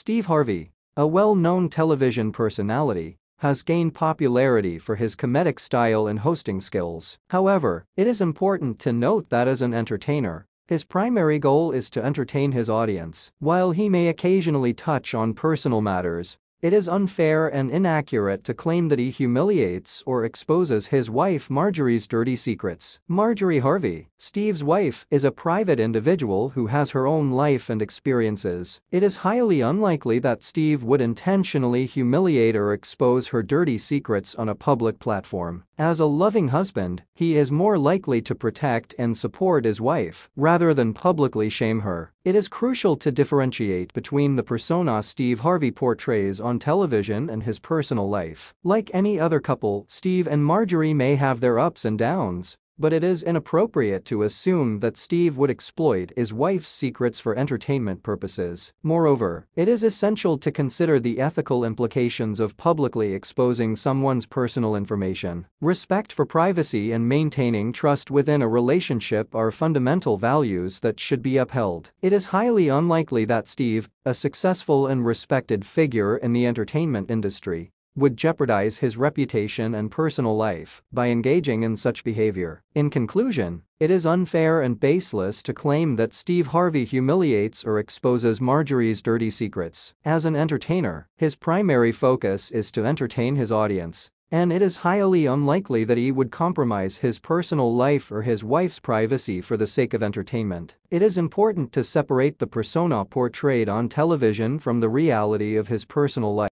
Steve Harvey, a well-known television personality, has gained popularity for his comedic style and hosting skills. However, it is important to note that as an entertainer, his primary goal is to entertain his audience. While he may occasionally touch on personal matters, it is unfair and inaccurate to claim that he humiliates or exposes his wife Marjorie's dirty secrets. Marjorie Harvey, Steve's wife, is a private individual who has her own life and experiences. It is highly unlikely that Steve would intentionally humiliate or expose her dirty secrets on a public platform. As a loving husband, he is more likely to protect and support his wife rather than publicly shame her. It is crucial to differentiate between the persona Steve Harvey portrays on television and his personal life. Like any other couple, Steve and Marjorie may have their ups and downs, but it is inappropriate to assume that Steve would exploit his wife's secrets for entertainment purposes. Moreover, it is essential to consider the ethical implications of publicly exposing someone's personal information. Respect for privacy and maintaining trust within a relationship are fundamental values that should be upheld. It is highly unlikely that Steve, a successful and respected figure in the entertainment industry, would jeopardize his reputation and personal life by engaging in such behavior. In conclusion, it is unfair and baseless to claim that Steve Harvey humiliates or exposes Marjorie's dirty secrets. As an entertainer, his primary focus is to entertain his audience. And it is highly unlikely that he would compromise his personal life or his wife's privacy for the sake of entertainment. It is important to separate the persona portrayed on television from the reality of his personal life.